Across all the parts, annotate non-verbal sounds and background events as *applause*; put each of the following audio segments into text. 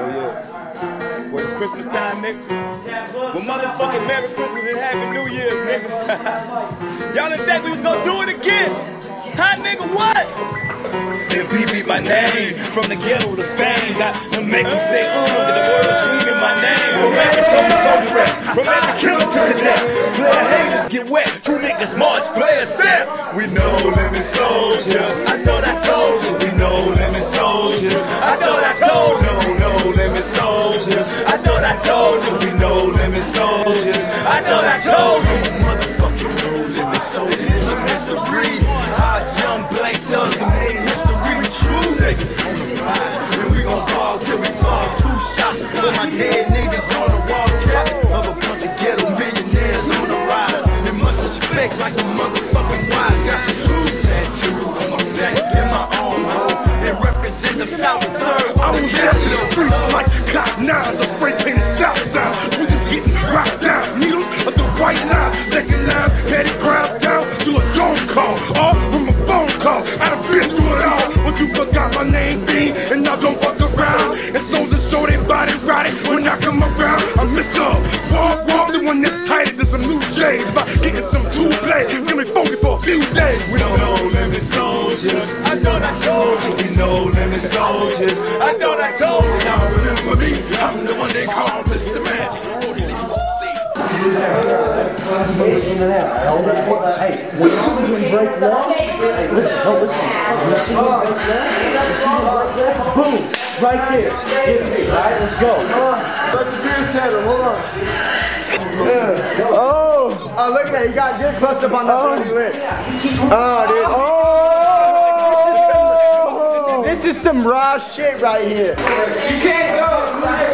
Oh yeah. Well, it's Christmas time, nigga. Well, motherfucking Merry Christmas and Happy New Year's, nigga. *laughs* Y'all didn't think we was gonna do it again? Huh, nigga? What? MVP my name from the ghetto to fame. Got to make them say, uh, get the world screaming my name. From every soldier, soldier rap. From every killer to cadet. Player haters get wet. Two niggas march, player step. We No Limit soldiers. I thought I told you. We No Limit soldiers. I thought I told you. Like a motherfucking Hey, when you see him break one, listen, no, listen. When you see him break one, you see him break that, boom, right there. Get me, all right, let's go. Let the beer settle, hold on. Yeah. Oh, oh, look at that. You got good close up on the oh. lip. Oh, dude. Oh, this is some raw shit right here. You can't go.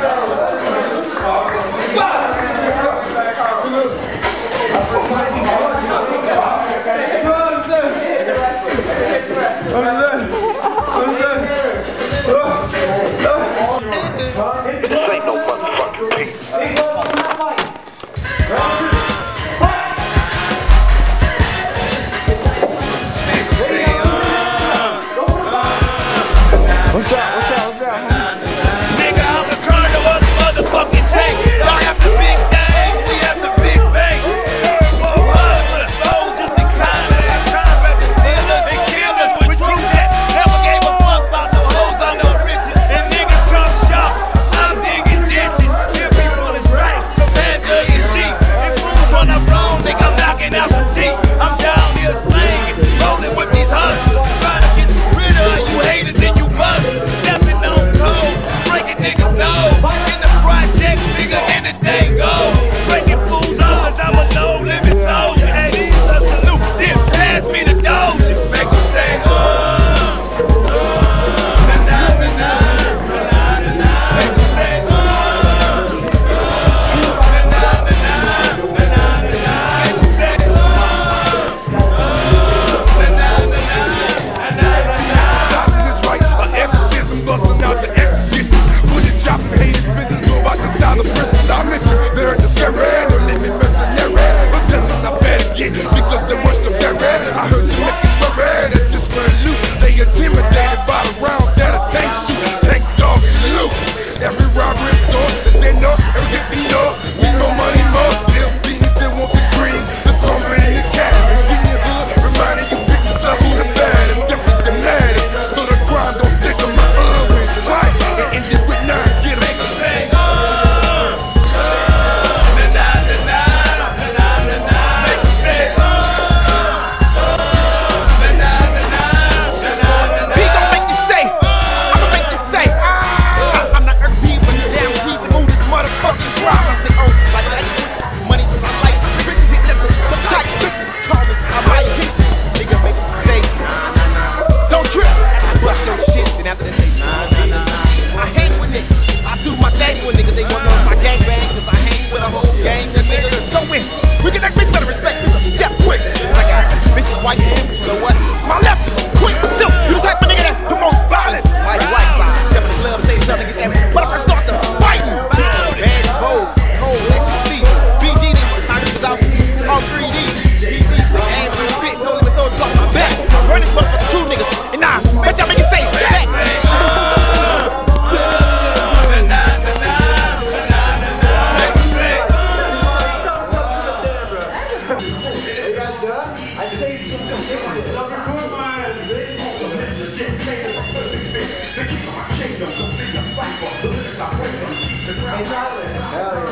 win. We get that bitch better respect is a step quick. I got this is why you know what? My left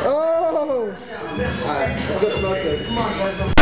Oh! Alright, let's go smoke this.